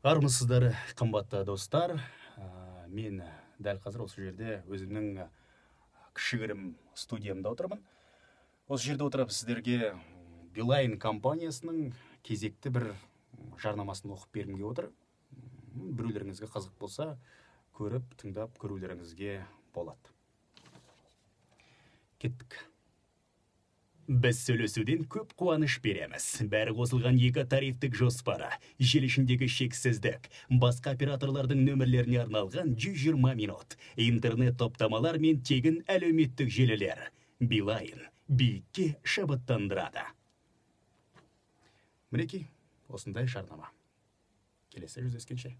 армысыздар қымбатты достар. Ә, мен дәл қазір осы жерде өзімнің ә, кішігірім студиямда отырмын. Осы жерде отырып сіздерге билайн компаниясының кезекті бір жарнамасын оқып бергім келіп отыр біреулеріңізге қызық болса көріп тыңдап көрулеріңізге болады. Кеттік. Біз сөйлесуден көп қуаныш береміз. Бәрі қосылған екі тарифтік жоспары желі ішіндегі шексіздік басқа операторлардың нөмірлеріне арналған 120 минут интернет топтамалар мен тегін әлеуметтік желілер. Билайн биікке шабыттандырады. Мінекей осындай жарнама. Келесі жүздескенше.